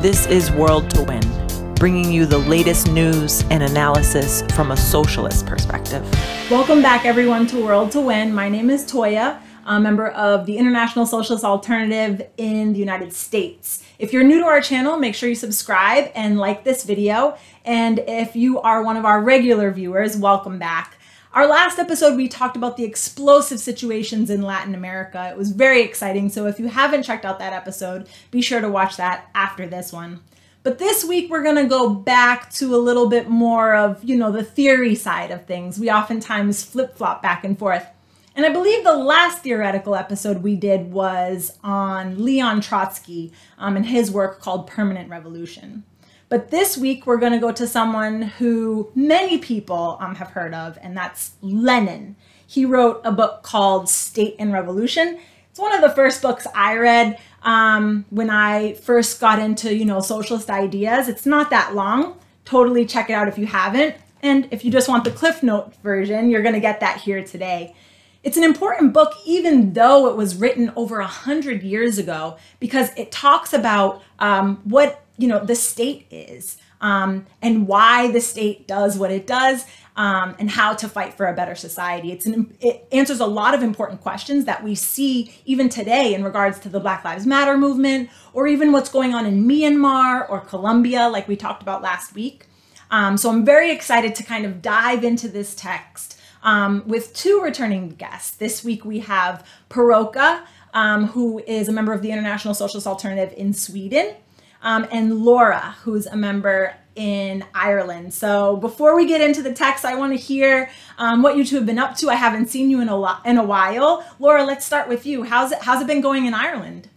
This is World to Win, bringing you the latest news and analysis from a socialist perspective. Welcome back, everyone, to World to Win. My name is Toya, a member of the International Socialist Alternative in the United States. If you're new to our channel, make sure you subscribe and like this video. And if you are one of our regular viewers, welcome back. Our last episode, we talked about the explosive situations in Latin America. It was very exciting. So if you haven't checked out that episode, be sure to watch that after this one. But this week, we're going to go back to a little bit more of, you know, the theory side of things. We oftentimes flip flop back and forth. And I believe the last theoretical episode we did was on Leon Trotsky um, and his work called Permanent Revolution. But this week, we're going to go to someone who many people um, have heard of, and that's Lenin. He wrote a book called State and Revolution. It's one of the first books I read um, when I first got into, you know, socialist ideas. It's not that long. Totally check it out if you haven't. And if you just want the Cliff Note version, you're going to get that here today. It's an important book, even though it was written over a hundred years ago, because it talks about um, what you know the state is um, and why the state does what it does um, and how to fight for a better society. It's an, it answers a lot of important questions that we see even today in regards to the Black Lives Matter movement or even what's going on in Myanmar or Colombia, like we talked about last week. Um, so I'm very excited to kind of dive into this text um, with two returning guests. This week we have Per-Åke, um, who is a member of the International Socialist Alternative in Sweden um, and Laura, who's a member in Ireland. So before we get into the text, I want to hear um, what you two have been up to. I haven't seen you in a in a while. Laura, let's start with you. How's it How's it been going in Ireland?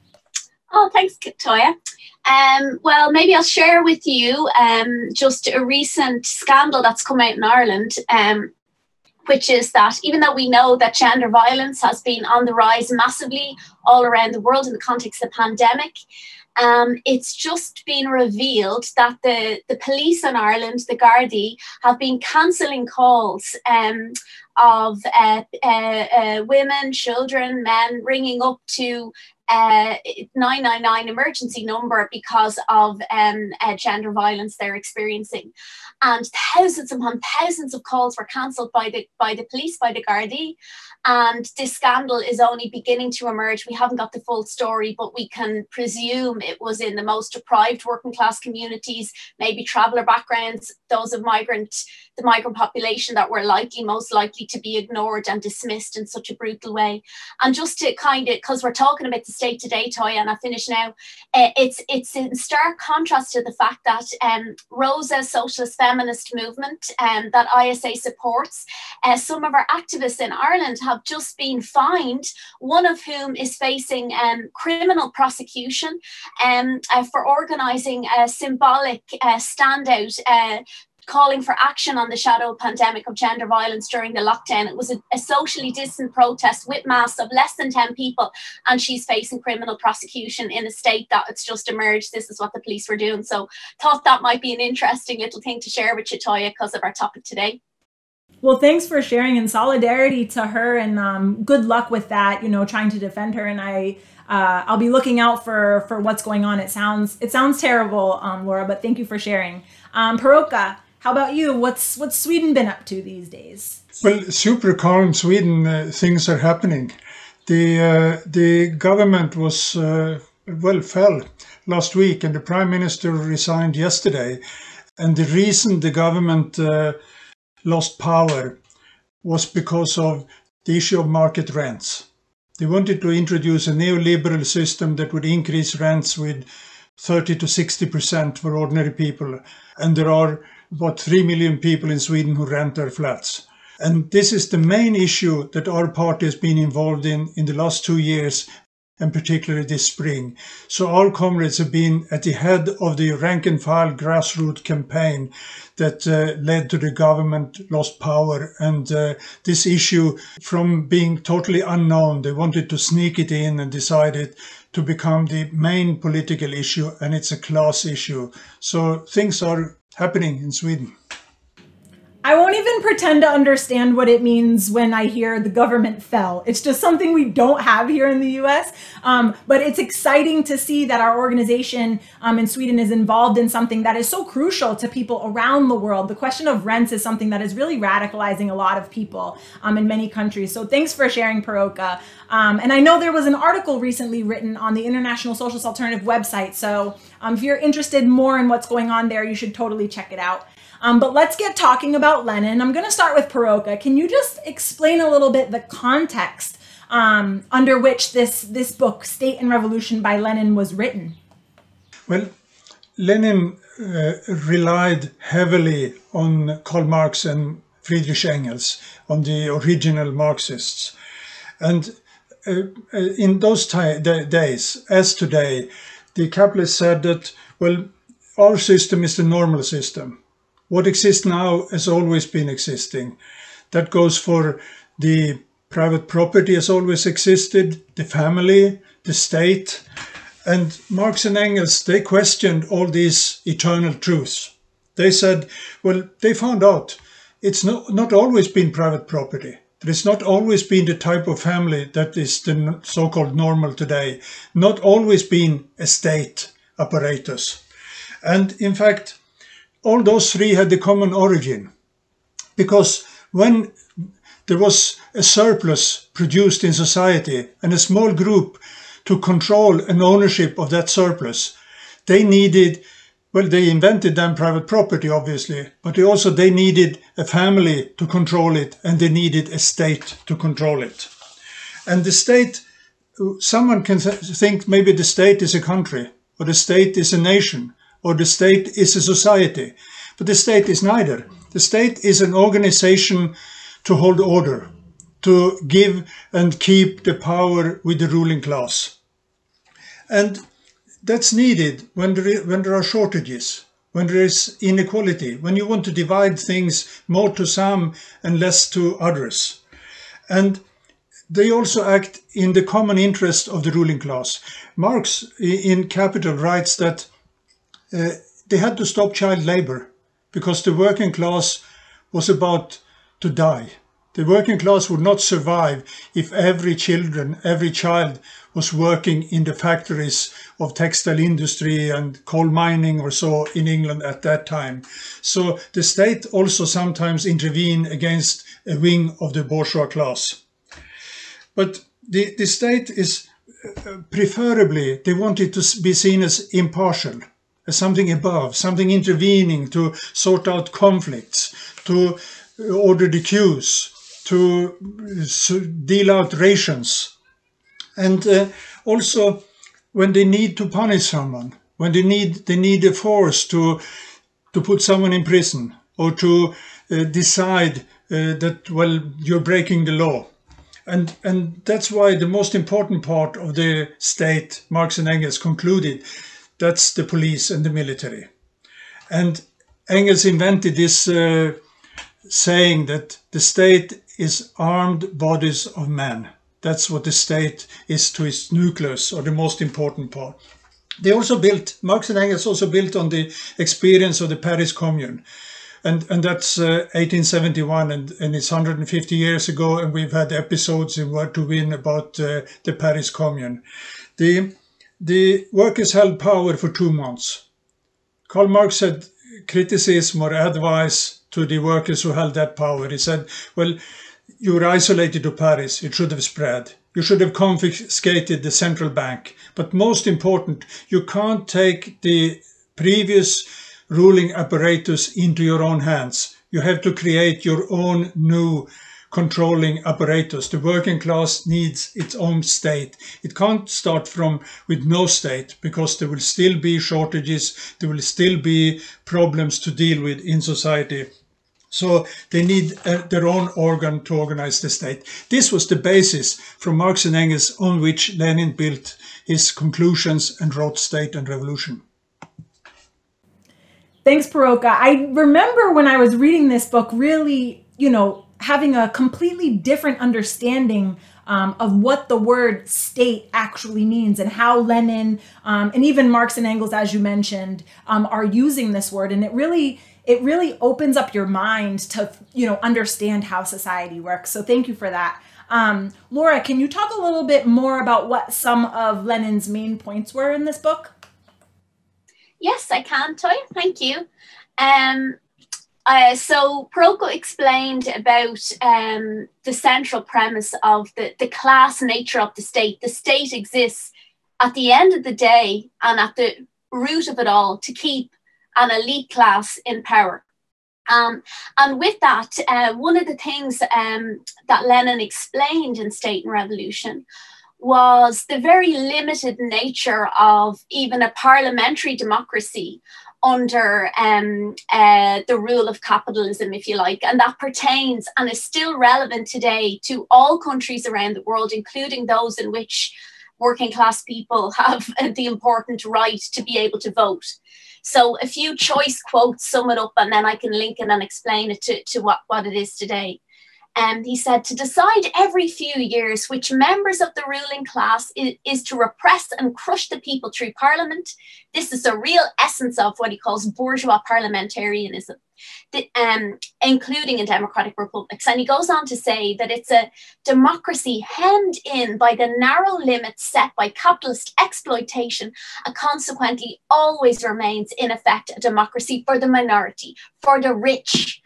Oh, thanks, Toya. Um, well, maybe I'll share with you um, just a recent scandal that's come out in Ireland. Um, which is that even though we know that gender violence has been on the rise massively all around the world in the context of the pandemic, um, it's just been revealed that the, the police in Ireland, the Gardaí, have been cancelling calls um, of uh, uh, uh, women, children, men ringing up to uh, 999 emergency number because of um, uh, gender violence they're experiencing. And thousands upon thousands of calls were cancelled by the by the police, by the Gardaí. And this scandal is only beginning to emerge. We haven't got the full story, but we can presume it was in the most deprived working class communities, maybe traveller backgrounds, those of migrant, the migrant population that were likely most likely to be ignored and dismissed in such a brutal way. And just to kind of, because we're talking about the state today, Toya, and I finish now, uh, it's it's in stark contrast to the fact that um, Rosa socialist feminist movement um, that ISA supports, uh, some of our activists in Ireland have just been fined, one of whom is facing um, criminal prosecution um, uh, for organising a symbolic standout calling for action on the shadow pandemic of gender violence during the lockdown. It was a, a, socially distant protest with mass of less than 10 people, and she's facing criminal prosecution in a state that it's just emerged. This is what the police were doing. So, thought that might be an interesting little thing to share with you, because of our topic today. Well, thanks for sharing in solidarity to her, and um, good luck with that. You know, trying to defend her, and I, uh, I'll be looking out for for what's going on. It sounds it sounds terrible, um, Laura, but thank you for sharing. Um, Per-Åke, how about you? What's what's Sweden been up to these days? Well, super calm Sweden. Uh, things are happening. The uh, the government was uh, well fell last week, and the prime minister resigned yesterday. And the reason the government uh, lost power was because of the issue of market rents. They wanted to introduce a neoliberal system that would increase rents with 30 to 60% for ordinary people. And there are about 3 million people in Sweden who rent their flats. And this is the main issue that our party has been involved in in the last two years and particularly this spring. So our comrades have been at the head of the rank and file grassroots campaign that uh, led to the government lost power. And uh, this issue, from being totally unknown, they wanted to sneak it in and decided to become the main political issue, and it's a class issue. So things are happening in Sweden. I won't even pretend to understand what it means when I hear the government fell. It's just something we don't have here in the US. Um, but it's exciting to see that our organization um, in Sweden is involved in something that is so crucial to people around the world. The question of rents is something that is really radicalizing a lot of people um, in many countries. So thanks for sharing, Per-Åke. Um, and I know there was an article recently written on the International Socialist Alternative website. So um, if you're interested more in what's going on there, you should totally check it out. Um, but let's get talking about Lenin. I'm going to start with Per-Åke. Can you just explain a little bit the context um, under which this this book, State and Revolution by Lenin, was written? Well, Lenin uh, relied heavily on Karl Marx and Friedrich Engels, on the original Marxists, and uh, uh in those days, as today, the capitalists said that well, our system is the normal system what exists now has always been existing. That goes for the private property has always existed, the family, the state. And Marx and Engels, they questioned all these eternal truths. They said, well, they found out it's not, not always been private property. There's not always been the type of family that is the so-called normal today. Not always been a state apparatus. And in fact, all those three had the common origin. Because when there was a surplus produced in society and a small group to control an ownership of that surplus, they needed, well, they invented then private property, obviously, but they also they needed a family to control it and they needed a state to control it. And the state, someone can th think maybe the state is a country or the state is a nation or the state is a society. But the state is neither. The state is an organization to hold order, to give and keep the power with the ruling class. And that's needed when there, when there are shortages, when there is inequality, when you want to divide things more to some and less to others. And they also act in the common interest of the ruling class. Marx in Capital writes that uh, they had to stop child labor because the working class was about to die. The working class would not survive if every children, every child was working in the factories of textile industry and coal mining or so in England at that time. So the state also sometimes intervened against a wing of the bourgeois class. But the, the state is uh, preferably, they wanted to be seen as impartial something above, something intervening to sort out conflicts, to order the queues, to deal out rations. And uh, also when they need to punish someone, when they need they need a force to to put someone in prison or to uh, decide uh, that well you're breaking the law. And, and that's why the most important part of the state, Marx and Engels concluded, that's the police and the military. And Engels invented this uh, saying that the state is armed bodies of men. That's what the state is to its nucleus, or the most important part. They also built, Marx and Engels also built on the experience of the Paris Commune. And, and that's uh, 1871, and, and it's 150 years ago, and we've had episodes in World to Win about uh, the Paris Commune. The the workers held power for two months. Karl Marx had criticism or advice to the workers who held that power. He said, well, you were isolated to Paris. It should have spread. You should have confiscated the central bank. But most important, you can't take the previous ruling apparatus into your own hands. You have to create your own new controlling apparatus. The working class needs its own state. It can't start from with no state because there will still be shortages, there will still be problems to deal with in society. So they need uh, their own organ to organize the state. This was the basis from Marx and Engels on which Lenin built his conclusions and wrote State and Revolution. Thanks, Per-Åke. I remember when I was reading this book, really, you know, having a completely different understanding um, of what the word state actually means and how Lenin um, and even Marx and Engels, as you mentioned, um, are using this word. And it really it really opens up your mind to you know understand how society works. So thank you for that. Um, Laura, can you talk a little bit more about what some of Lenin's main points were in this book? Yes, I can, Toy. Thank you. Um, uh, so Per-Åke explained about um, the central premise of the, the class nature of the state. The state exists at the end of the day and at the root of it all to keep an elite class in power. Um, and with that, uh, one of the things um, that Lenin explained in State and Revolution was the very limited nature of even a parliamentary democracy under um, uh, the rule of capitalism, if you like. And that pertains and is still relevant today to all countries around the world, including those in which working class people have the important right to be able to vote. So a few choice quotes sum it up and then I can link it and explain it to, to what, what it is today. And he said to decide every few years which members of the ruling class is, is, to repress and crush the people through parliament. This is the real essence of what he calls bourgeois parliamentarianism, the, um, including in democratic republics. And he goes on to say that it's a democracy hemmed in by the narrow limits set by capitalist exploitation, and consequently always remains in effect a democracy for the minority, for the rich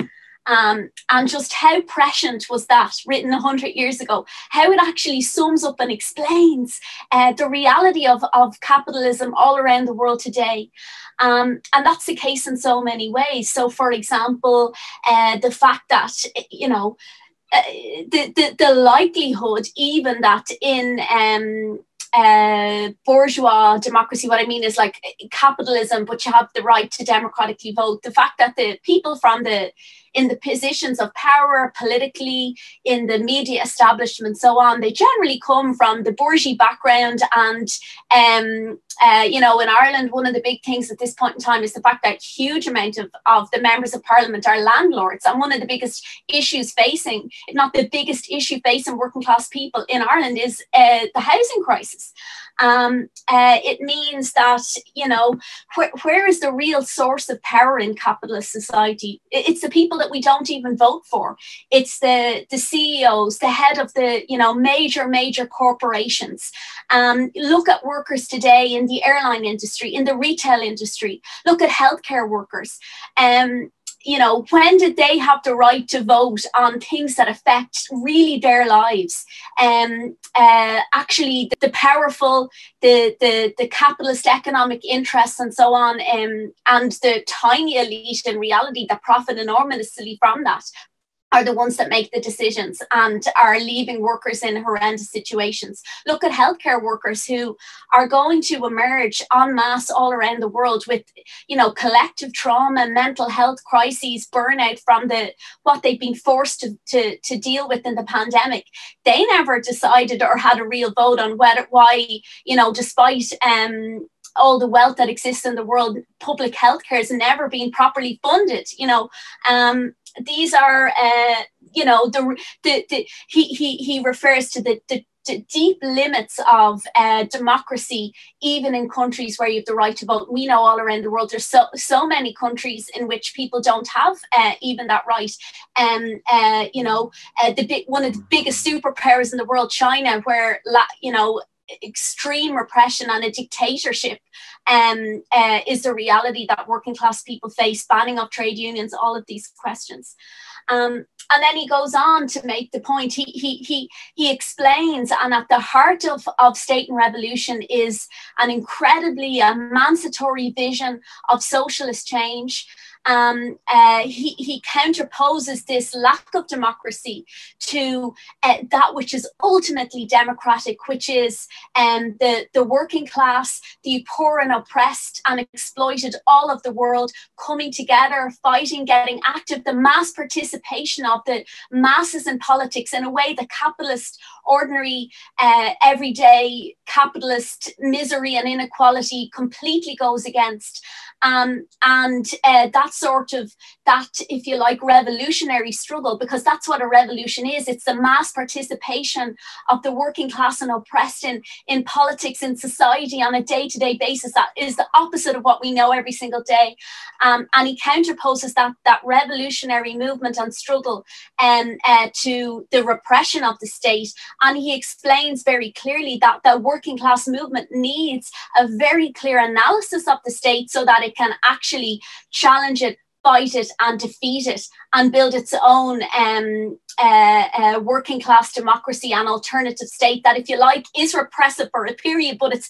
um, and just how prescient was that written 100 years ago? How it actually sums up and explains uh, the reality of, of capitalism all around the world today. Um, and that's the case in so many ways. So for example uh, the fact that you know uh, the, the, the likelihood even that in um, uh, bourgeois democracy, what I mean is like capitalism, but you have the right to democratically vote. The fact that the people from the in the positions of power politically, in the media establishment, so on, they generally come from the bourgeois background. And, um, uh, you know, in Ireland, one of the big things at this point in time is the fact that huge amount of, of the members of parliament are landlords. And one of the biggest issues facing, if not the biggest issue facing working class people in Ireland, is uh, the housing crisis. Um, uh, it means that, you know, wh- where is the real source of power in capitalist society? It's the people that we don't even vote for. It's the, the CEOs, the head of the, you know, major, major corporations. Um, look at workers today in the airline industry, in the retail industry. Look at healthcare workers. Um, you know, when did they have the right to vote on things that affect really their lives? Um, uh, actually, the, the powerful, the, the the capitalist economic interests, and so on, um, and the tiny elite in reality that profit enormously from that are the ones that make the decisions and are leaving workers in horrendous situations. Look at healthcare workers who are going to emerge en masse all around the world with, you know, collective trauma, mental health crises, burnout from the what they've been forced to, to, to deal with in the pandemic. They never decided or had a real vote on whether why, you know, despite um all the wealth that exists in the world, public healthcare has never been properly funded. You know, um, these are, uh, you know, the, the, the he, he, he refers to the, the deep limits of uh, democracy, even in countries where you have the right to vote. We know all around the world there's so so many countries in which people don't have uh, even that right. And um, uh, you know, uh, the big one of the biggest superpowers in the world, China, where you know extreme repression and a dictatorship um, uh, is the reality that working class people face, banning of trade unions, all of these questions. Um, and then he goes on to make the point. He he he he explains, and at the heart of, of state and revolution is an incredibly emancipatory vision of socialist change um, uh, he, he counterposes this lack of democracy to uh, that which is ultimately democratic, which is um, the, the working class, the poor and oppressed and exploited all of the world coming together, fighting, getting active, the mass participation of the masses in politics in a way that capitalist, ordinary, uh, everyday capitalist misery and inequality completely goes against. Um, and uh, that sort of that if you like revolutionary struggle because that's what a revolution is. It's the mass participation of the working class and oppressed in in politics in society on a day-to-day basis that is the opposite of what we know every single day. Um, and he counterposes that that revolutionary movement and struggle um, uh, to the repression of the state. And he explains very clearly that the working class movement needs a very clear analysis of the state so that it can actually challenge fight it and defeat it and build its own um, uh, uh, working class democracy and alternative state that, if you like, is repressive for a period, but it's,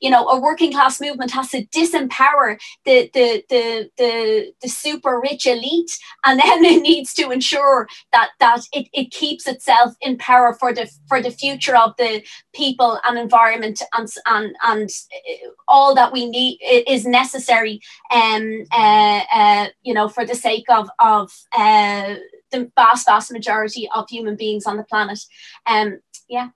you know, a working class movement has to disempower the, the, the, the, the super rich elite, and then it needs to ensure that, that it, it keeps itself in power for the, for the future of the people and environment and, and, and all that we need is necessary, um, uh, uh, you know, for the sake of, of uh, the vast, vast majority of human beings on the planet. Um, yeah.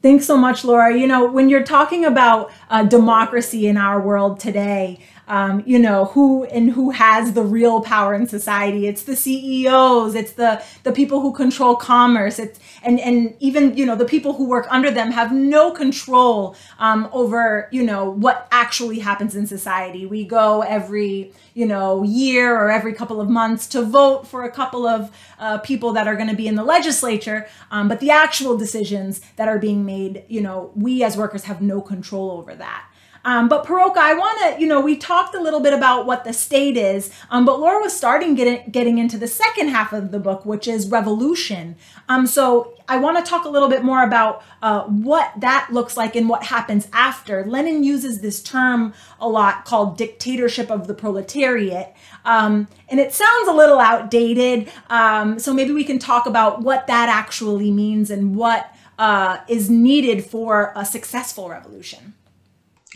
Thanks so much, Laura. You know, when you're talking about uh, democracy in our world today, um, you know who and who has the real power in society. It's the ceos it's the the people who control commerce. It's and and even you know the people who work under them have no control um, over you know what actually happens in society. We go every you know year or every couple of months to vote for a couple of uh, people that are going to be in the legislature. Um, but the actual decisions that are being made you know we as workers have no control over that um, but Per-Åke, I want to, you know, we talked a little bit about what the state is, um, but Laura was starting getting getting into the second half of the book, which is revolution. Um, so I want to talk a little bit more about uh, what that looks like and what happens after. Lenin uses this term a lot called dictatorship of the proletariat. Um, and it sounds a little outdated. Um, so maybe we can talk about what that actually means and what uh, is needed for a successful revolution.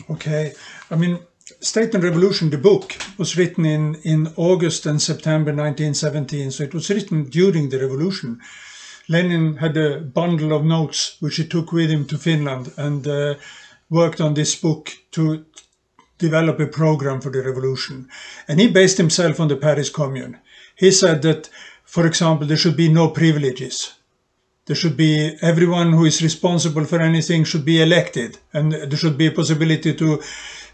Okay, I mean, State and Revolution, the book, was written in, in August and September 1917, so it was written during the revolution. Lenin had a bundle of notes which he took with him to Finland and uh, worked on this book to develop a program for the revolution. And he based himself on the Paris Commune. He said that, for example, there should be no privileges there should be everyone who is responsible for anything should be elected and there should be a possibility to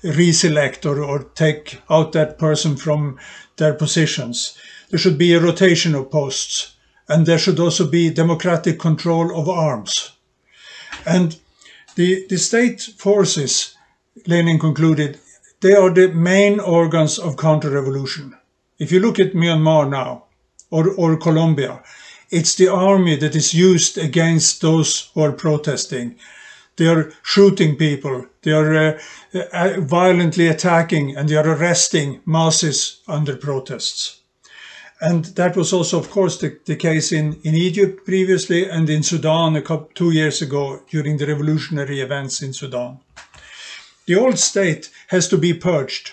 reselect or, or take out that person from their positions. There should be a rotation of posts and there should also be democratic control of arms. And the, the state forces, Lenin concluded, they are the main organs of counter-revolution. If you look at Myanmar now, or, or Colombia, it's the army that is used against those who are protesting. They are shooting people, they are uh, uh, violently attacking, and they are arresting masses under protests. And that was also, of course, the, the case in, in Egypt previously and in Sudan a couple, two years ago during the revolutionary events in Sudan. The old state has to be purged.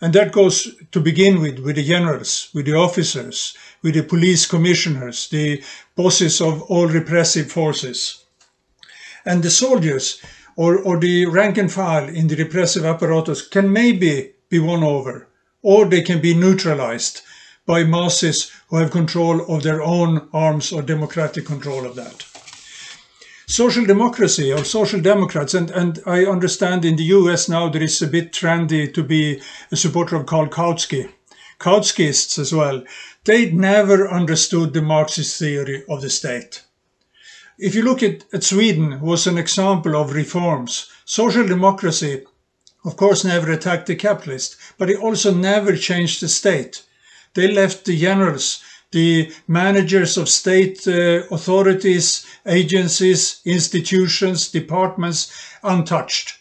And that goes to begin with, with the generals, with the officers, with the police commissioners, the bosses of all repressive forces. And the soldiers or, or the rank and file in the repressive apparatus can maybe be won over, or they can be neutralized by masses who have control of their own arms or democratic control of that. Social democracy or social democrats, and, and I understand in the US now there is a bit trendy to be a supporter of Karl Kautsky, Kautskists as well, they never understood the Marxist theory of the state. If you look at, at Sweden was an example of reforms. Social democracy, of course, never attacked the capitalist, but it also never changed the state. They left the generals, the managers of state uh, authorities, agencies, institutions, departments untouched.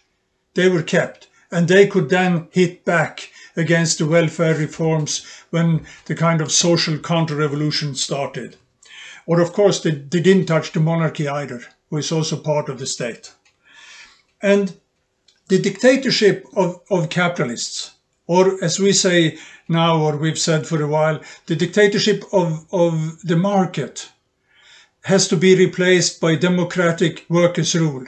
They were kept and they could then hit back against the welfare reforms when the kind of social counter-revolution started. Or of course, they, they didn't touch the monarchy either, who is also part of the state. And the dictatorship of, of capitalists or as we say now, or we've said for a while, the dictatorship of, of the market has to be replaced by democratic workers' rule.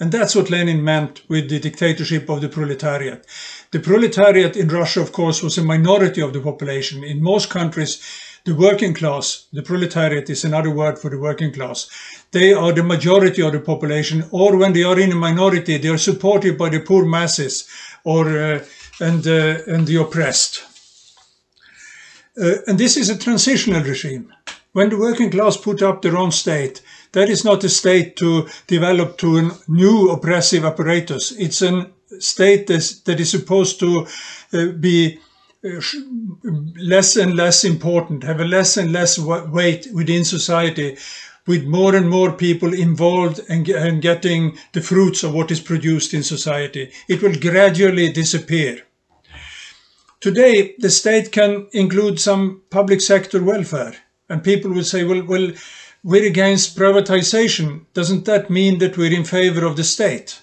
And that's what Lenin meant with the dictatorship of the proletariat. The proletariat in Russia, of course, was a minority of the population. In most countries, the working class, the proletariat is another word for the working class. They are the majority of the population, or when they are in a minority, they are supported by the poor masses or uh, and uh, and the oppressed. Uh, and this is a transitional regime. When the working class put up their own state, that is not a state to develop to a new oppressive apparatus. It's a state that is supposed to uh, be uh, less and less important, have a less and less weight within society, with more and more people involved and, getting the fruits of what is produced in society. It will gradually disappear. Today, the state can include some public sector welfare. And people will say, well, well, we're against privatization. Doesn't that mean that we're in favor of the state?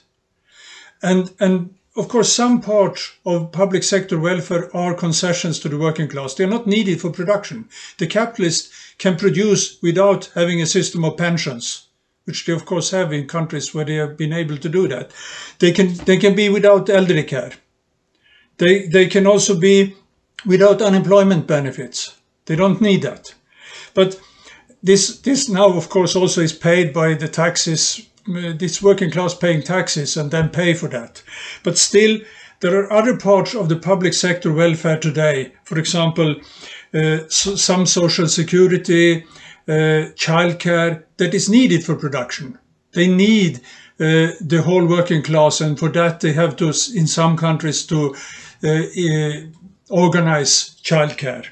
And, and of course, some parts of public sector welfare are concessions to the working class. They're not needed for production. The capitalist can produce without having a system of pensions, which they of course have in countries where they have been able to do that. They can, they can be without elderly care. They, they can also be without unemployment benefits. They don't need that. But this, this now, of course, also is paid by the taxes uh, this working class paying taxes and then pay for that. But still, there are other parts of the public sector welfare today. For example, uh, so some social security, uh, childcare that is needed for production. They need uh, the whole working class, and for that they have to, in some countries, to uh, uh organize childcare.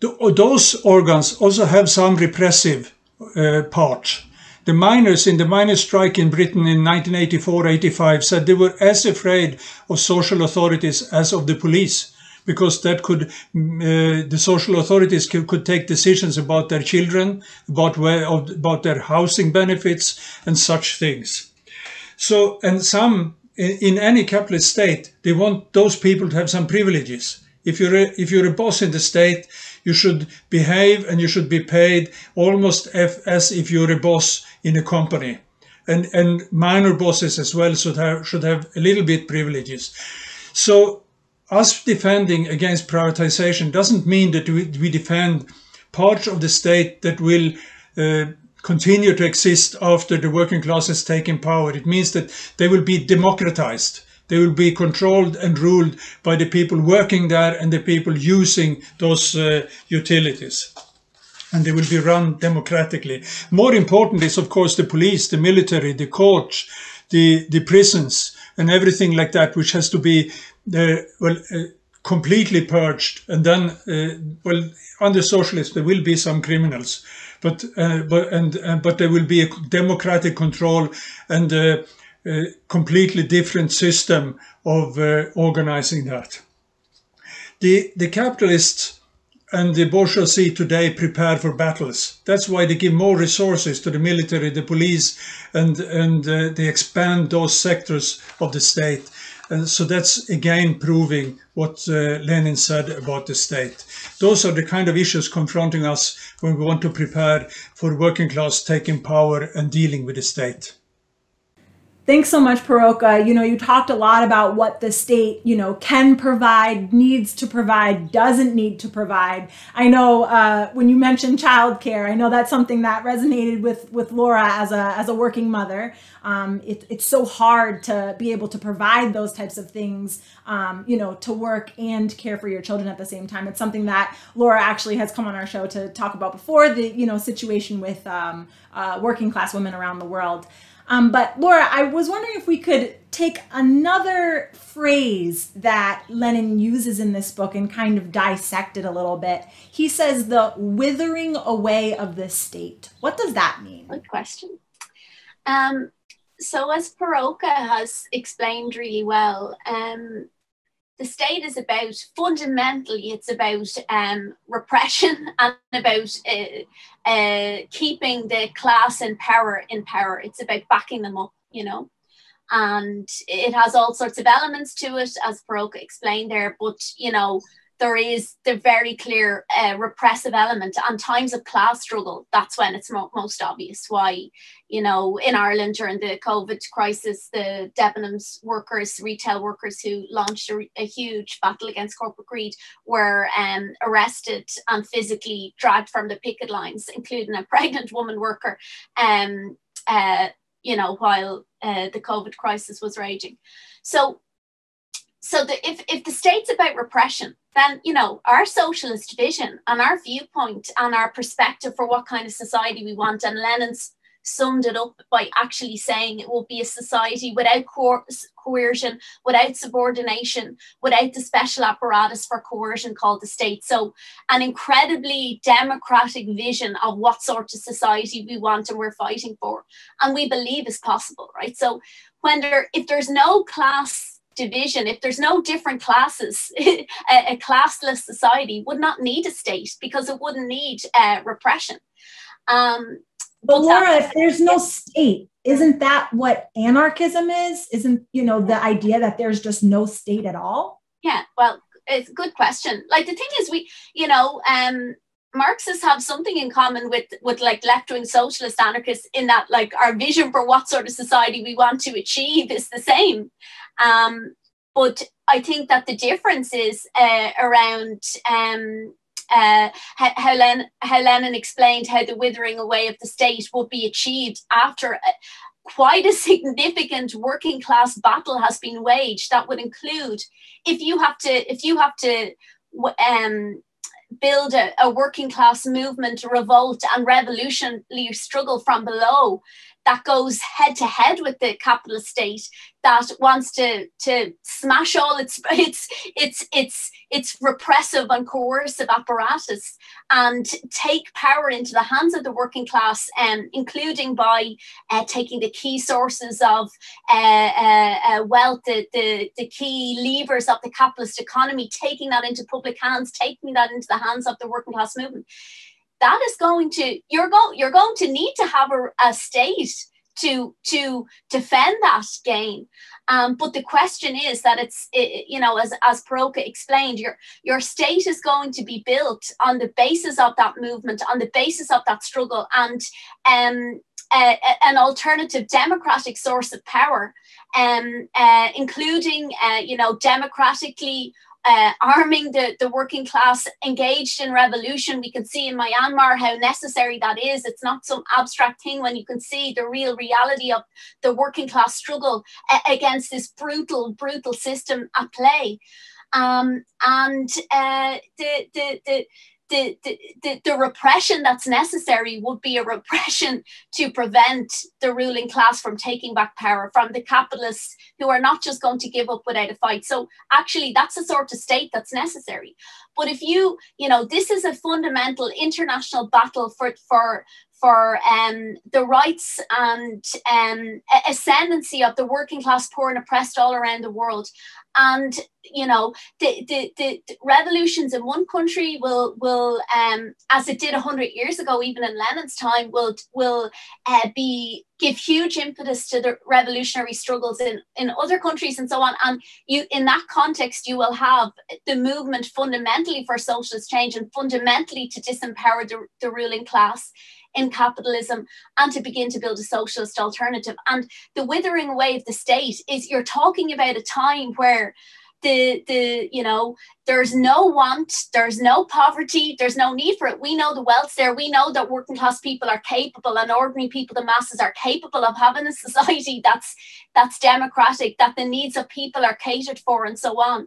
Those organs also have some repressive uh, parts the miners in the miners' strike in Britain in 1984-85 said they were as afraid of social authorities as of the police because that could uh, the social authorities could, could, take decisions about their children, about where about their housing benefits and such things. So and some in, in any capitalist state they want those people to have some privileges. If you're a, if you're a boss in the state, you should behave and you should be paid almost as if you're a boss in a company. And, and minor bosses as well should have, should have a little bit privileges. So us defending against privatization doesn't mean that we, we defend parts of the state that will uh, continue to exist after the working class has taken power. It means that they will be democratized. They will be controlled and ruled by the people working there and the people using those uh, utilities. And they will be run democratically. More important is, of course, the police, the military, the courts, the, the prisons, and everything like that, which has to be uh, well uh, completely purged. And then, uh, well, under socialists, there will be some criminals, but uh, but and uh, but there will be a democratic control and uh, a completely different system of uh, organizing that. The, the capitalists and the bourgeoisie today prepare for battles. That's why they give more resources to the military, the police, and, and uh, they expand those sectors of the state. And so that's again proving what uh, Lenin said about the state. Those are the kind of issues confronting us when we want to prepare for working class taking power and dealing with the state. Thanks so much, Per-Åke. You know, you talked a lot about what the state, you know, can provide, needs to provide, doesn't need to provide. I know uh, when you mentioned childcare, I know that's something that resonated with with Laura as a as a working mother. Um, it, it's so hard to be able to provide those types of things, um, you know, to work and care for your children at the same time. It's something that Laura actually has come on our show to talk about before the, you know, situation with um, uh, working class women around the world. Um, but Laura, I was wondering if we could take another phrase that Lenin uses in this book and kind of dissect it a little bit. He says the withering away of the state. What does that mean? Good question. Um, so as Per-Åke has explained really well, um, the state is about fundamentally it's about um, repression and about uh, uh, keeping the class in power in power it's about backing them up you know and it has all sorts of elements to it, as Per-Åke explained there. But you know, there is the very clear uh, repressive element and times of class struggle that's when it's mo- most obvious why you know in ireland during the covid crisis the debenhams workers retail workers who launched a, a huge battle against corporate greed were um, arrested and physically dragged from the picket lines including a pregnant woman worker um, uh, you know while uh, the covid crisis was raging. So so the, if, if the state's about repression then you know our socialist vision and our viewpoint and our perspective for what kind of society we want and lenin's summed it up by actually saying it will be a society without co- coercion without subordination without the special apparatus for coercion called the state. So an incredibly democratic vision of what sort of society we want and we're fighting for and we believe is possible right? So when there if there's no class division, if there's no different classes, a, a, classless society would not need a state because it wouldn't need uh, repression. Um, but Laura, if there's no state, isn't that what anarchism is? Isn't you know the idea that there's just no state at all? Yeah, well, it's a good question. Like the thing is, we, you know, um, Marxists have something in common with with like left wing socialist anarchists in that like our vision for what sort of society we want to achieve is the same. Um, but I think that the difference is uh, around um, uh, how, Len, how Lenin explained how the withering away of the state would be achieved after a, quite a significant working class battle has been waged. That would include if you have to if you have to um, build a, a working class movement, revolt, and revolutionary struggle from below that goes head to head with the capitalist state that wants to to smash all its its its its its repressive and coercive apparatus and take power into the hands of the working class, um, including by uh, taking the key sources of uh, uh, uh, wealth, the, the, the key levers of the capitalist economy, taking that into public hands, taking that into the hands of the working class movement that is going to you're going you're going to need to have a, a state to to defend that gain um, but the question is that it's it, you know as as Per-Åke explained your your state is going to be built on the basis of that movement on the basis of that struggle and um, an alternative democratic source of power um, uh, including uh, you know democratically uh, arming the, the working class engaged in revolution. We can see in Myanmar how necessary that is. It's not some abstract thing when you can see the real reality of the working class struggle against this brutal, brutal system at play. Um, and uh, the, the, the, the, the, the, repression that's necessary would be a repression to prevent the ruling class from taking back power from the capitalists who are not just going to give up without a fight. So actually that's the sort of state that's necessary. But if you, you know, this is a fundamental international battle for, for, for um, the rights and um, ascendancy of the working class poor and oppressed all around the world. And you know the, the, the, revolutions in one country will will um, as it did 100 years ago even in lenin's time will will uh, be give huge impetus to the revolutionary struggles in in other countries and so on. And you in that context you will have the movement fundamentally for socialist change and fundamentally to disempower the, the ruling class in capitalism and to begin to build a socialist alternative. And the withering away of the state is you're talking about a time where the the you know there's no want there's no poverty there's no need for it. We know the wealth's there. We know that working class people are capable and ordinary people the masses are capable of having a society that's that's democratic that the needs of people are catered for and so on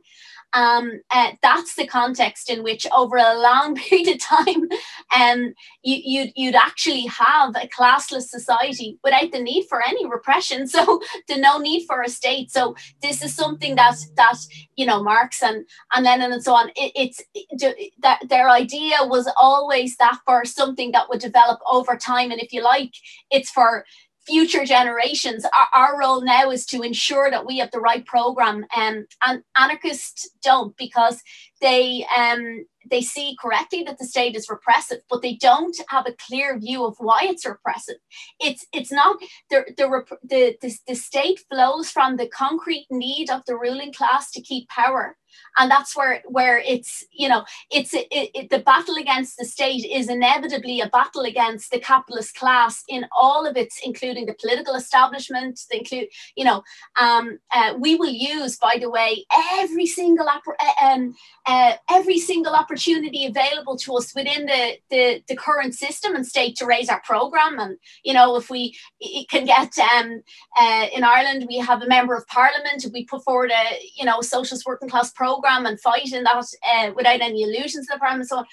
um, uh, that's the context in which over a long period of time um, you, you'd, you'd actually have a classless society without the need for any repression. So the no need for a state. So this is something that that you know marx and and lenin and so on it, it's it, that their idea was always that for something that would develop over time. And if you like it's for future generations. Our, our, role now is to ensure that we have the right program. Um, and anarchists don't because they um, they see correctly that the state is repressive, but they don't have a clear view of why it's repressive. It's it's not the the the, the, the state flows from the concrete need of the ruling class to keep power and that's where where it's you know it's it, it, the battle against the state is inevitably a battle against the capitalist class in all of its including the political establishment include you know um, uh, we will use by the way every single uh, um, uh, every single opportunity available to us within the, the the current system and state to raise our program. And you know if we can get um, uh, in Ireland we have a member of parliament. We put forward a you know socialist working class program and fight in that uh, without any illusions of the program and so on,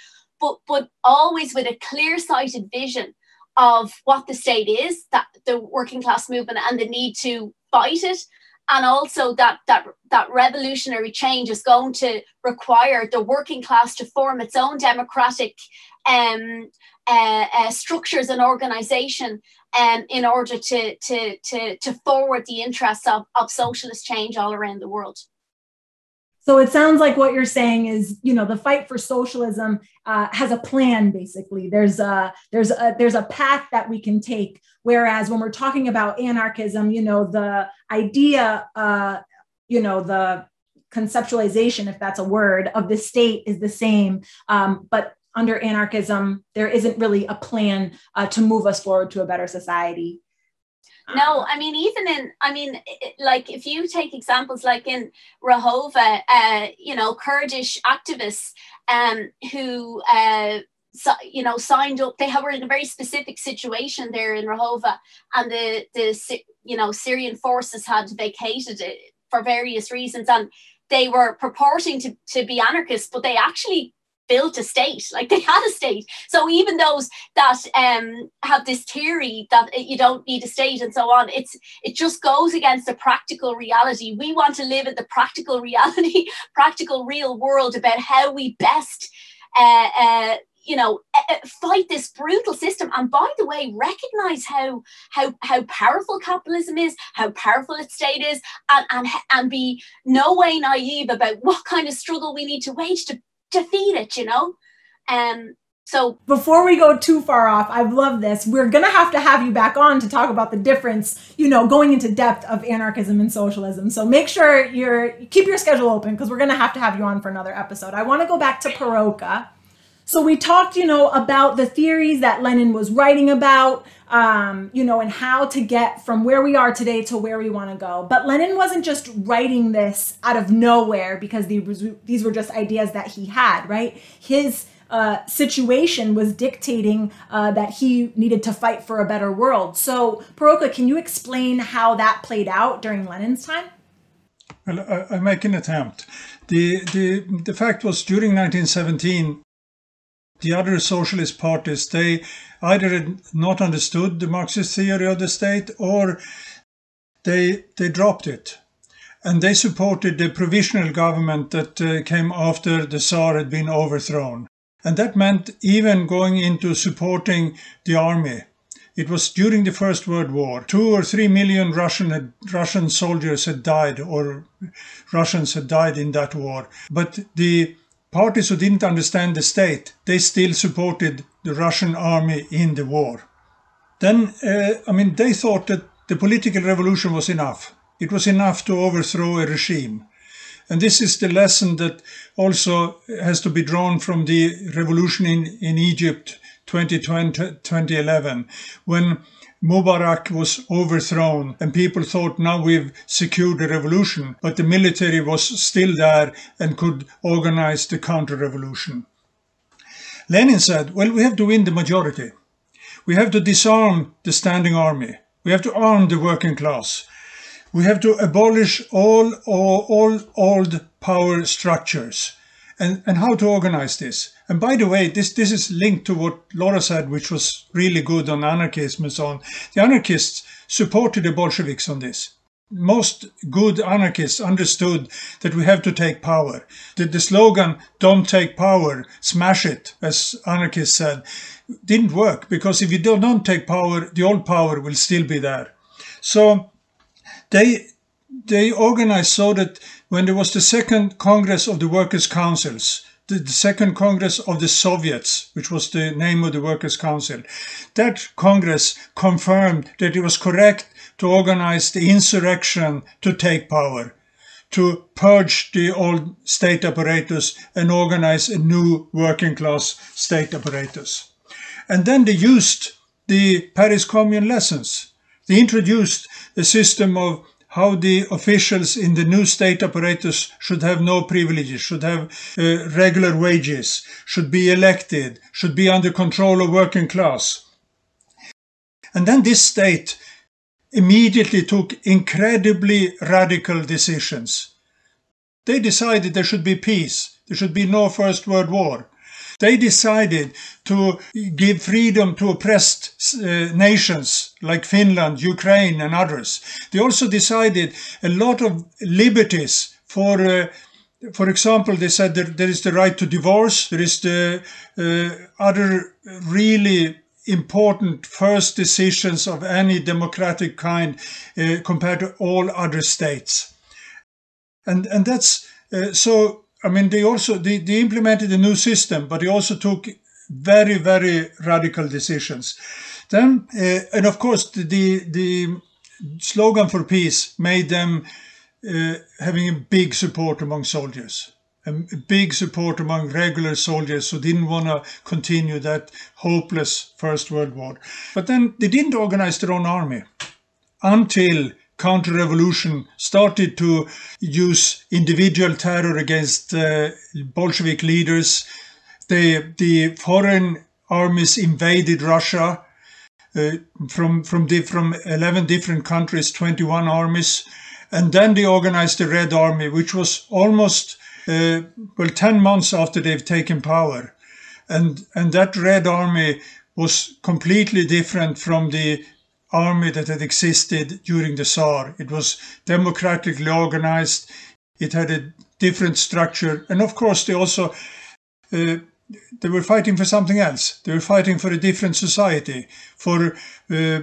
but but always with a clear-sighted vision of what the state is, that the working class movement and the need to fight it, and also that that that revolutionary change is going to require the working class to form its own democratic um, uh, uh, structures and organization um, in order to, to, to, to forward the interests of, of socialist change all around the world. So it sounds like what you're saying is, you know, the fight for socialism uh, has a plan. Basically, there's a there's a there's a path that we can take. Whereas when we're talking about anarchism, you know, the idea, uh, you know, the conceptualization, if that's a word, of the state is the same, um, but under anarchism, there isn't really a plan uh, to move us forward to a better society. No, I mean, even in, I mean, like if you take examples like in Rojava, uh, you know, Kurdish activists um, who, uh, so, you know, signed up, they were in a very specific situation there in Rojava, and the, the, you know, Syrian forces had vacated it for various reasons, and they were purporting to, to be anarchists, but they actually built a state like they had a state. So even those that um have this theory that you don't need a state and so on it's it just goes against the practical reality. We want to live in the practical reality practical real world about how we best uh, uh, you know fight this brutal system. And by the way recognize how how how powerful capitalism is how powerful its state is and and, and be no way naive about what kind of struggle we need to wage to defeat it, you know? Um, so before we go too far off, I love this. We're gonna have to have you back on to talk about the difference, you know, going into depth of anarchism and socialism. So make sure you're keep your schedule open because we're gonna have to have you on for another episode. I want to go back to Per-Åke. So we talked, you know, about the theories that Lenin was writing about, um, you know, and how to get from where we are today to where we want to go. But Lenin wasn't just writing this out of nowhere because these, were just ideas that he had, right? His uh, situation was dictating uh, that he needed to fight for a better world. So, Per-Åke, can you explain how that played out during Lenin's time? Well, I, I make an attempt. The, the, the fact was during 1917, the other socialist parties, they either had not understood the Marxist theory of the state or they, they dropped it. And they supported the provisional government that uh, came after the Tsar had been overthrown. And that meant even going into supporting the army. It was during the First World War. Two or three million Russian, had, Russian soldiers had died, or Russians had died in that war. But the Parties who didn't understand the state, they still supported the Russian army in the war. Then, uh, I mean, they thought that the political revolution was enough. It was enough to overthrow a regime. And this is the lesson that also has to be drawn from the revolution in, in Egypt 2020, 2011, when Mubarak was overthrown and people thought now we've secured the revolution, but the military was still there and could organize the counter-revolution. Lenin said, well, we have to win the majority. We have to disarm the standing army. We have to arm the working class. We have to abolish all, all, all old power structures and, and how to organize this. And by the way, this, this is linked to what Laura said, which was really good on anarchism and so on. The anarchists supported the Bolsheviks on this. Most good anarchists understood that we have to take power. The, the slogan, don't take power, smash it, as anarchists said, didn't work because if you don't take power, the old power will still be there. So they, they organized so that when there was the second Congress of the Workers' Councils, the, the Second Congress of the Soviets, which was the name of the Workers' Council, that Congress confirmed that it was correct to organize the insurrection to take power, to purge the old state apparatus and organize a new working class state apparatus. And then they used the Paris Commune lessons. They introduced a system of how the officials in the new state apparatus should have no privileges, should have uh, regular wages, should be elected, should be under control of working class. And then this state immediately took incredibly radical decisions. They decided there should be peace, there should be no First World War. They decided to give freedom to oppressed uh, nations like Finland, Ukraine, and others. They also decided a lot of liberties for. Uh, for example, they said there is the right to divorce, there is the uh, other really important first decisions of any democratic kind uh, compared to all other states. And, and that's uh, so I mean, they also they, they implemented a new system, but they also took very very radical decisions. Then, uh, and of course, the, the, the slogan for peace made them uh, having a big support among soldiers, a, big support among regular soldiers who didn't want to continue that hopeless First World War. But then they didn't organize their own army until counter-revolution started to use individual terror against uh, Bolshevik leaders. The, the foreign armies invaded Russia uh, from, from, from 11 different countries, 21 armies. And then they organized the Red Army, which was almost, uh, well, 10 months after they've taken power. And, and that Red Army was completely different from the army that had existed during the Tsar. It was democratically organized. It had a different structure. And of course, they also uh, they were fighting for something else. They were fighting for a different society, for uh,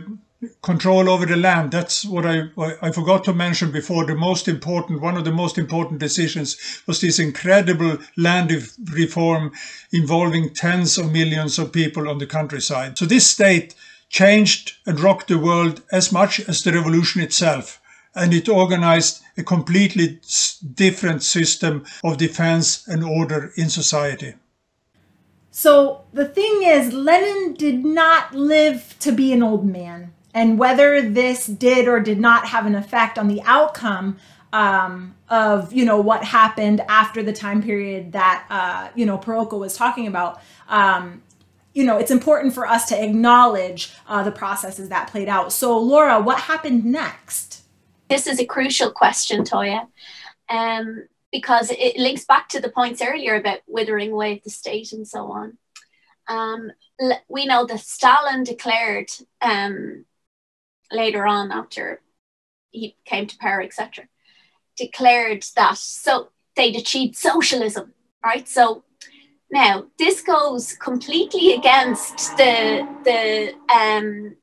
control over the land. That's what I I forgot to mention before. The most important, one of the most important decisions was this incredible land reform involving tens of millions of people on the countryside. So this state changed and rocked the world as much as the revolution itself. And it organized a completely different system of defense and order in society. So the thing is, Lenin did not live to be an old man. And whether this did or did not have an effect on the outcome um, of, you know, what happened after the time period that, uh, you know, Per-Åke was talking about, um, you know, it's important for us to acknowledge uh, the processes that played out. So, Laura, what happened next? This is a crucial question, Toya, um, because it links back to the points earlier about withering away of the state and so on. Um, we know that Stalin declared um, later on, after he came to power, etc., declared that so they'd achieved socialism, right? So now, this goes completely against the the um,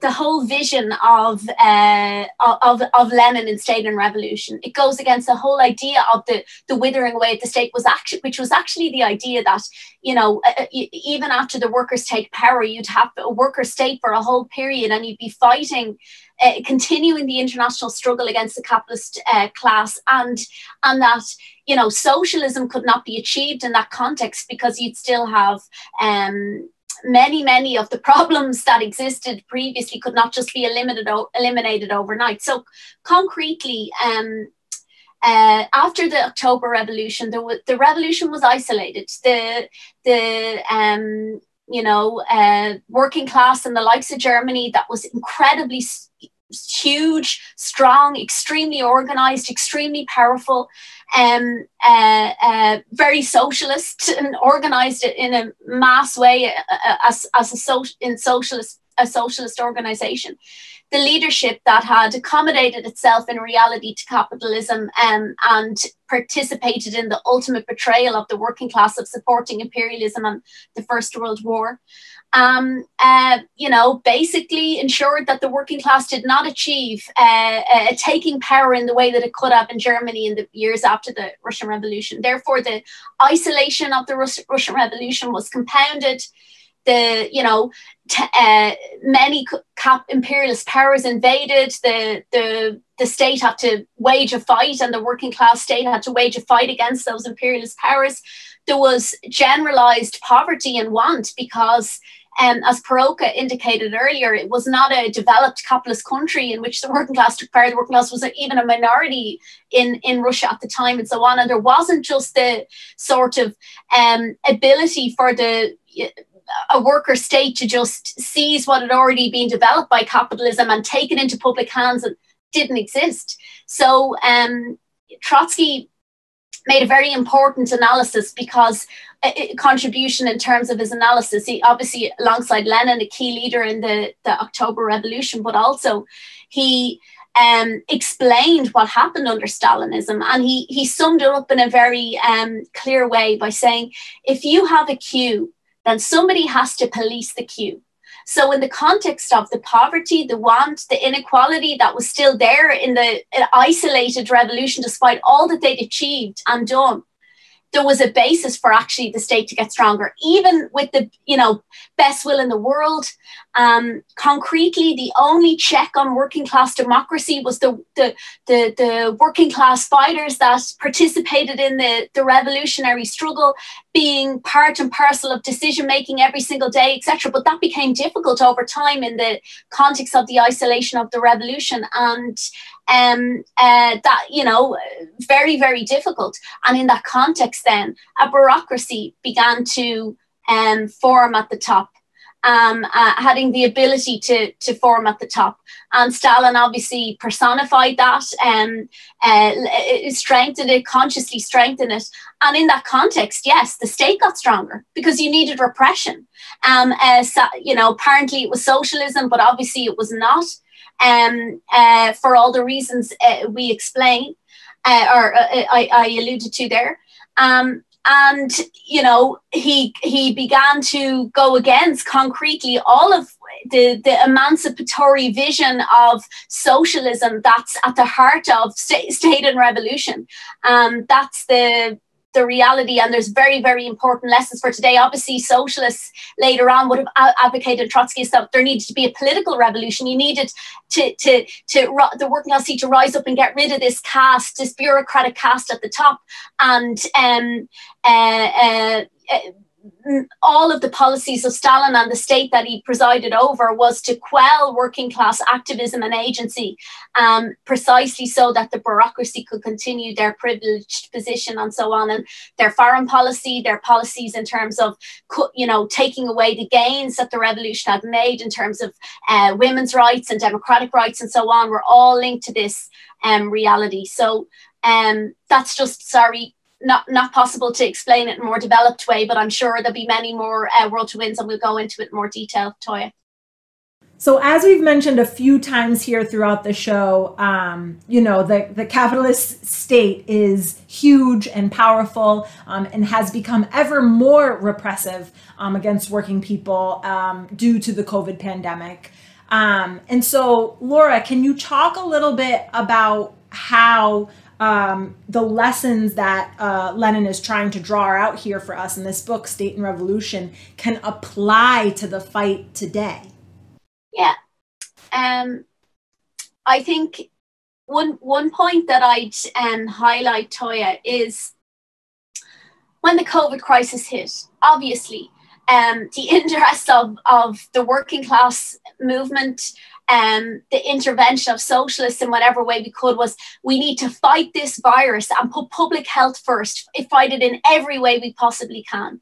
the whole vision of uh, of of Lenin and State and Revolution. It goes against the whole idea of the the withering away of the state was actually, which was actually the idea that you know uh, uh even after the workers take power, you'd have a worker state for a whole period, and you'd be fighting uh, continuing the international struggle against the capitalist uh, class and and that you know socialism could not be achieved in that context because you'd still have um, many many of the problems that existed previously could not just be eliminated eliminated overnight so concretely um, uh, after the October Revolution, the, the revolution was isolated. The the um, you know uh, working class in the likes of Germany that was incredibly huge, strong, extremely organized, extremely powerful, um, uh, uh, very socialist and organized in a mass way uh, uh, as, as a in socialist a socialist organization. the leadership that had accommodated itself in reality to capitalism um, and participated in the ultimate betrayal of the working class of supporting imperialism and the First World War. Um, uh, you know, basically ensured that the working class did not achieve uh, uh, taking power in the way that it could have in Germany in the years after the Russian Revolution. Therefore, the isolation of the Rus- Russian Revolution was compounded. The you know t- uh, many cap imperialist powers invaded. The the the state had to wage a fight and the working class state had to wage a fight against those imperialist powers there was generalized poverty and want because um, as Per-Åke indicated earlier, it was not a developed capitalist country in which the working class took part. The working class was even a minority in, in Russia at the time and so on. And there wasn't just the sort of um, ability for the a worker state to just seize what had already been developed by capitalism and take it into public hands and didn't exist. So um, Trotsky made a very important analysis because a, a contribution in terms of his analysis. He obviously alongside Lenin, a key leader in the, the October Revolution, but also he um, explained what happened under Stalinism, and he he summed it up in a very um, clear way by saying, if you have a queue then somebody has to police the queue. So, in the context of the poverty, the want, the inequality that was still there in the isolated revolution, despite all that they'd achieved and done, there was a basis for actually the state to get stronger, even with the you know best will in the world. Um, concretely, the only check on working class democracy was the, the the the working class fighters that participated in the the revolutionary struggle being part and parcel of decision making every single day, etc. But that became difficult over time in the context of the isolation of the revolution and um, uh, that you know very very difficult and in that context then a bureaucracy began to um, form at the top um, uh, having the ability to, to form at the top. And Stalin obviously personified that and uh, strengthened it, consciously strengthened it. And in that context, yes, the state got stronger because you needed repression. Um, uh, so, you know, apparently it was socialism, but obviously it was not um, uh, for all the reasons uh, we explain uh, or uh, I, I, alluded to there. Um, and you know he he began to go against concretely all of the, the emancipatory vision of socialism that's at the heart of state, state and revolution. Um, that's the the reality and there's very very important lessons for today. Obviously socialists later on would have advocated trotsky stuff there needed to be a political revolution. You needed to to to the working class to rise up and get rid of this caste this bureaucratic caste at the top. And um uh, uh all of the policies of Stalin and the state that he presided over was to quell working class activism and agency, um, precisely so that the bureaucracy could continue their privileged position and so on. And their foreign policy, their policies in terms of, you know, taking away the gains that the revolution had made in terms of uh, women's rights and democratic rights and so on, were all linked to this um, reality. So um, that's just sorry not not possible to explain it in a more developed way, but I'm sure there'll be many more uh, World to Wins, and we'll go into it in more detail. Toya. So, as we've mentioned a few times here throughout the show, um, you know, the, the capitalist state is huge and powerful um, and has become ever more repressive um, against working people um, due to the COVID pandemic. Um, and so, Laura, can you talk a little bit about how um, the lessons that uh, Lenin is trying to draw out here for us in this book, State and Revolution, can apply to the fight today? Yeah. Um, I think one one point that I'd um, highlight, Toya, is when the COVID crisis hit, obviously, um, the interest of, of the working class movement um, the intervention of socialists in whatever way we could was we need to fight this virus and put public health first, fight it in every way we possibly can.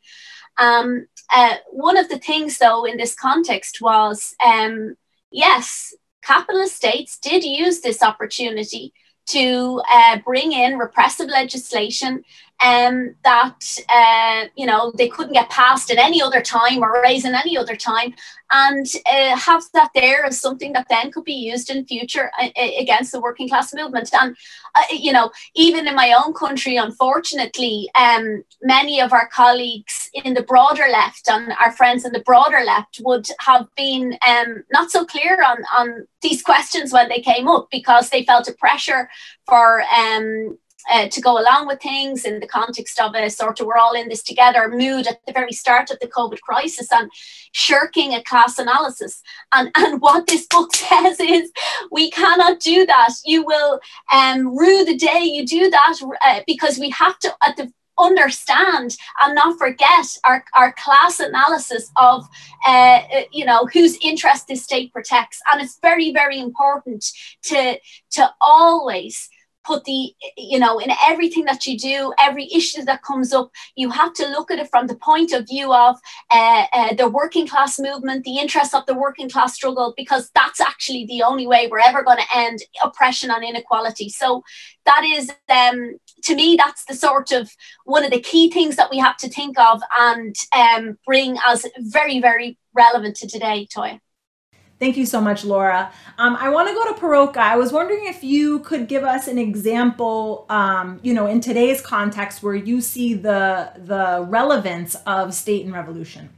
Um, uh, one of the things, though, in this context was um, yes, capitalist states did use this opportunity to uh, bring in repressive legislation um, that uh, you know they couldn't get passed at any other time or raise in any other time, and uh, have that there as something that then could be used in future uh, against the working class movement. And uh, you know, even in my own country, unfortunately, um, many of our colleagues in the broader left and our friends in the broader left would have been um, not so clear on on these questions when they came up because they felt a pressure for um, uh, to go along with things in the context of a sort of we're all in this together mood at the very start of the COVID crisis and shirking a class analysis. And, and what this book says is we cannot do that. You will um, rue the day you do that uh, because we have to, at the understand and not forget our, our class analysis of uh, you know whose interest this state protects and it's very very important to to always put the you know in everything that you do every issue that comes up you have to look at it from the point of view of uh, uh, the working class movement the interests of the working class struggle because that's actually the only way we're ever going to end oppression and inequality. So that is um, to me that's the sort of one of the key things that we have to think of and um, bring as very very relevant to today toy Thank you so much, Laura. Um, I want to go to Per-Åke. I was wondering if you could give us an example, um, you know, in today's context where you see the the relevance of state and revolution.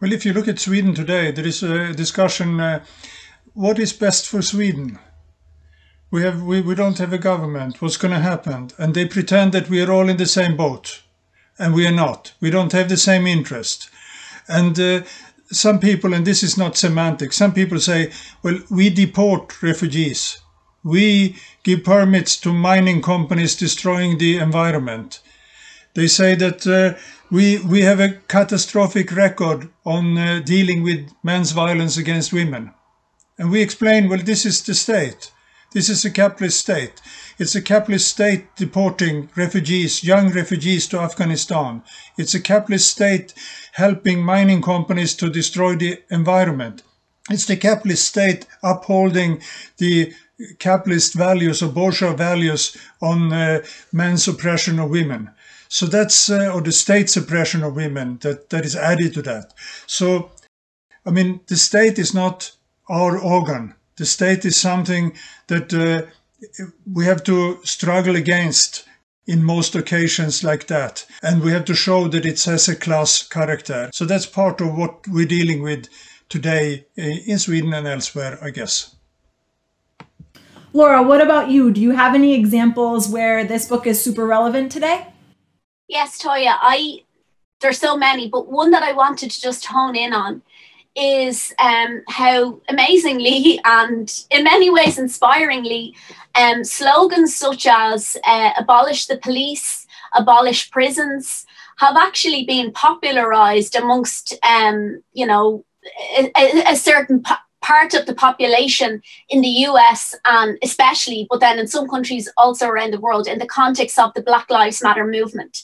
Well, if you look at Sweden today, there is a discussion: uh, what is best for Sweden? We have we, we don't have a government. What's going to happen? And they pretend that we are all in the same boat, and we are not. We don't have the same interest, and. Uh, some people, and this is not semantic, some people say, well, we deport refugees. We give permits to mining companies destroying the environment. They say that uh, we, we have a catastrophic record on uh, dealing with men's violence against women. And we explain, well, this is the state. This is a capitalist state. It's a capitalist state deporting refugees, young refugees to Afghanistan. It's a capitalist state helping mining companies to destroy the environment. It's the capitalist state upholding the capitalist values or bourgeois values on uh, men's oppression of women. So that's, uh, or the state's oppression of women that, that is added to that. So, I mean, the state is not our organ. The state is something that uh, we have to struggle against in most occasions like that. And we have to show that it has a class character. So that's part of what we're dealing with today eh, in Sweden and elsewhere, I guess. Laura, what about you? Do you have any examples where this book is super relevant today? Yes, Toya. I there's so many, but one that I wanted to just hone in on is um, how amazingly and in many ways inspiringly um, slogans such as uh, abolish the police, abolish prisons have actually been popularized amongst, um, you know, a, a certain po- part of the population in the US and especially, but then in some countries also around the world in the context of the Black Lives Matter movement.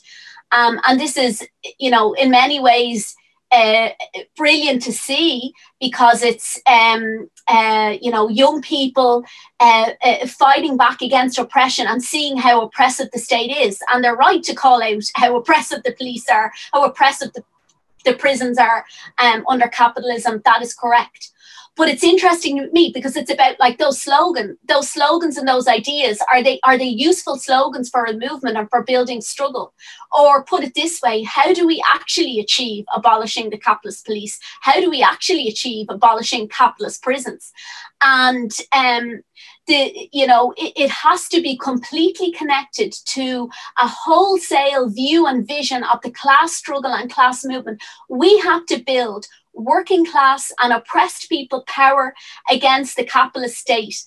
Um, and this is, you know, in many ways, uh, brilliant to see because it's um, uh, you know young people uh, uh, fighting back against oppression and seeing how oppressive the state is. And they're right to call out how oppressive the police are how oppressive the, the prisons are um, under capitalism. That is correct but it's interesting to me because it's about like those slogans those slogans and those ideas are they are they useful slogans for a movement and for building struggle? Or put it this way how do we actually achieve abolishing the capitalist police? How do we actually achieve abolishing capitalist prisons? And um the, you know, it, it, has to be completely connected to a wholesale view and vision of the class struggle and class movement. We have to build working class and oppressed people power against the capitalist state.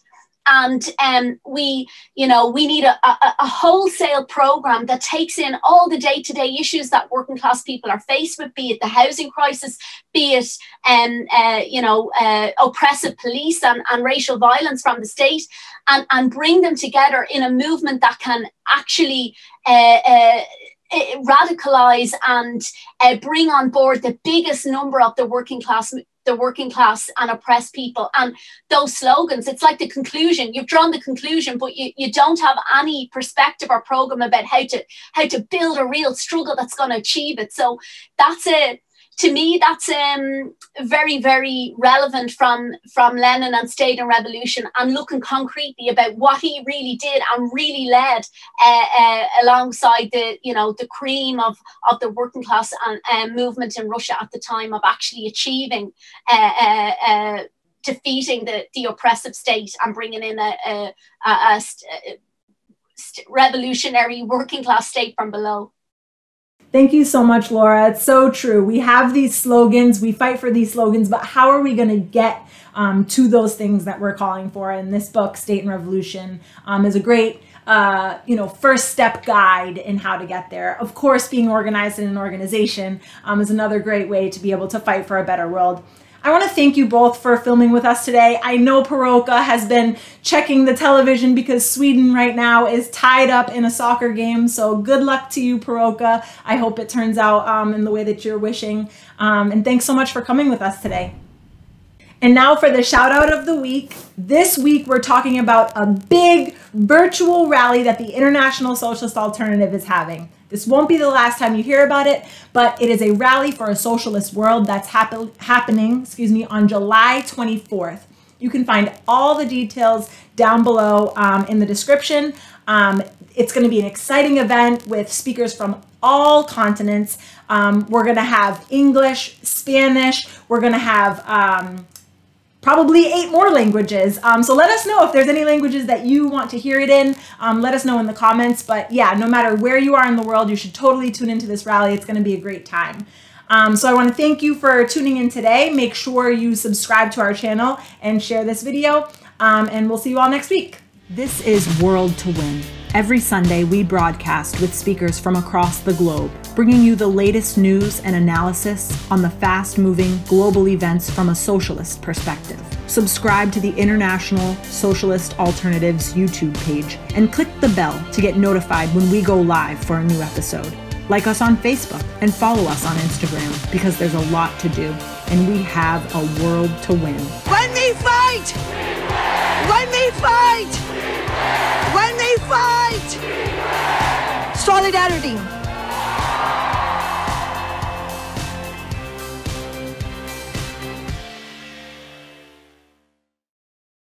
And um, we you know we need a, a, a, wholesale program that takes in all the day-to-day issues that working class people are faced with be it the housing crisis be it um, uh, you know uh, oppressive police and, and racial violence from the state and, and bring them together in a movement that can actually uh, uh radicalize and uh, bring on board the biggest number of the working class the working class and oppressed people. And those slogans, it's like the conclusion. You've drawn the conclusion, but you, you don't have any perspective or program about how to how to build a real struggle that's going to achieve it. So that's it to me, that's um, very, very relevant from from Lenin and State and Revolution, and looking concretely about what he really did and really led uh, uh, alongside the you know the cream of of the working class and, uh, movement in Russia at the time of actually achieving. Uh, uh, uh, defeating the, the oppressive state and bringing in a, a, a, a st- revolutionary working class state from below. Thank you so much, Laura. It's so true. We have these slogans, we fight for these slogans, but how are we going to get um, to those things that we're calling for? And this book, State and Revolution, um, is a great. Uh, you know, first step guide in how to get there. Of course, being organized in an organization um, is another great way to be able to fight for a better world. I want to thank you both for filming with us today. I know Per-Åke has been checking the television because Sweden right now is tied up in a soccer game. So good luck to you, Per-Åke. I hope it turns out um, in the way that you're wishing. Um, and thanks so much for coming with us today. And now for the shout out of the week. This week, we're talking about a big virtual rally that the International Socialist Alternative is having. This won't be the last time you hear about it, but it is a rally for a socialist world that's happen- happening, excuse me, on July 24th. You can find all the details down below um, in the description. Um, it's going to be an exciting event with speakers from all continents. Um, we're going to have English, Spanish. We're going to have um, probably eight more languages. Um, so let us know if there's any languages that you want to hear it in. Um, let us know in the comments. But yeah, no matter where you are in the world, you should totally tune into this rally. It's going to be a great time. Um, so I want to thank you for tuning in today. Make sure you subscribe to our channel and share this video. Um, and we'll see you all next week. This is World to Win. Every Sunday, we broadcast with speakers from across the globe, bringing you the latest news and analysis on the fast moving global events from a socialist perspective. Subscribe to the International Socialist Alternatives YouTube page and click the bell to get notified when we go live for a new episode. Like us on Facebook and follow us on Instagram because there's a lot to do and we have a world to win. When we fight! When we fight! When they fight, solidarity.